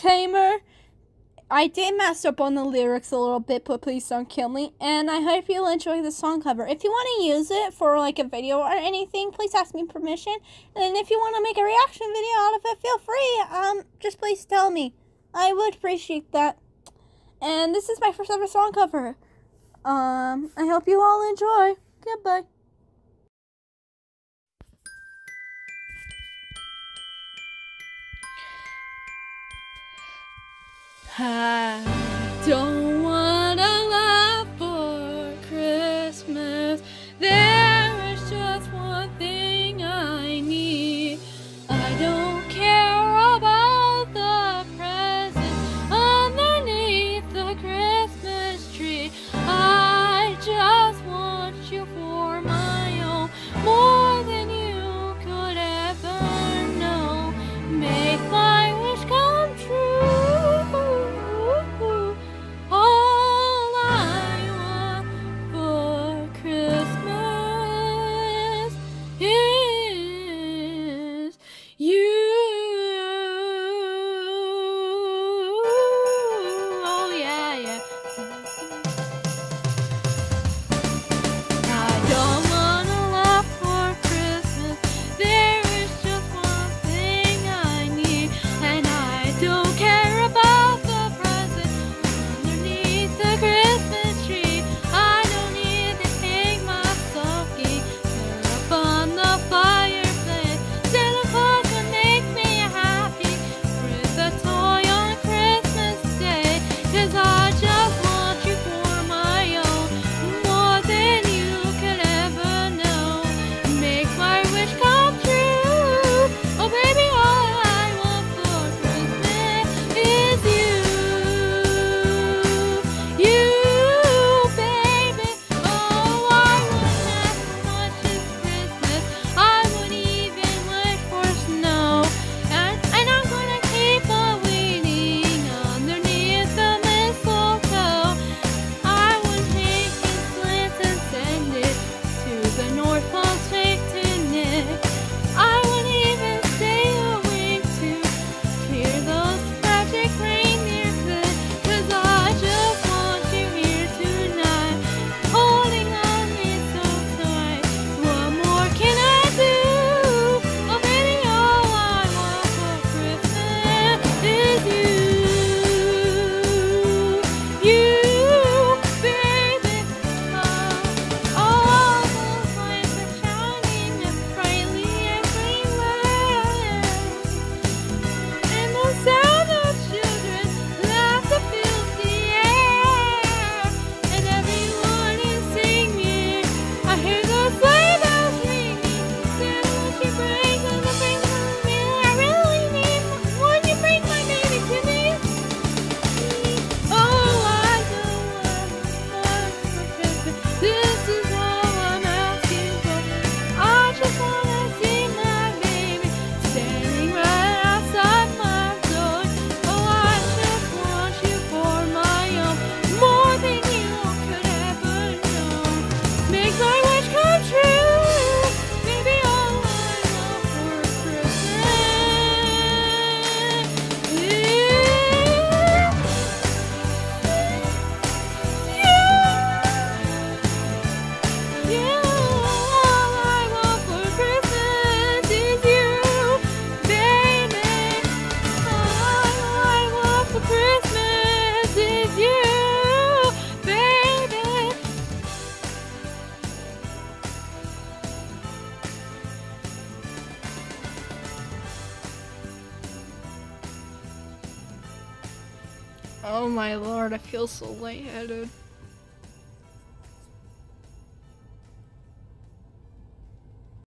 disclaimer I did mess up on the lyrics a little bit, but please don't kill me. And I hope you'll enjoy the song cover. If you want to use it for like a video or anything, please ask me permission. And if you want to make a reaction video out of it, feel free. Um, just please tell me. I would appreciate that. And this is my first ever song cover. Um, I hope you all enjoy. Goodbye. I don't Oh my lord, I feel so lightheaded.